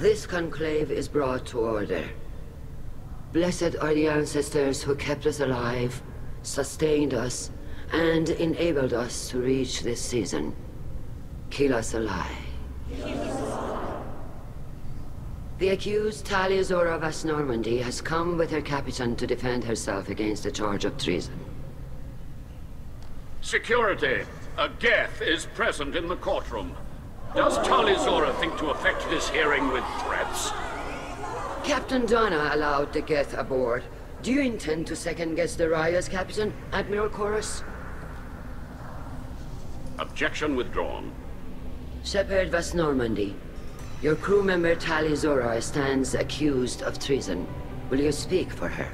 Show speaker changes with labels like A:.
A: This conclave is brought to order. Blessed are the ancestors who kept us alive, sustained us, and enabled us to reach this season. Keelah se'lai. The accused Tali'Zorah Vas Normandy has come with her captain to defend herself against a charge of treason.
B: Security! A Geth is present in the courtroom. Does Tali'Zorah think to affect this hearing with threats?
A: Captain Donna allowed the Geth aboard. Do you intend to second-guess the Rayya's captain, Admiral Koris?
B: Objection withdrawn.
A: Shepard Vas Normandy, your crew member Tali'Zorah stands accused of treason. Will you speak for her?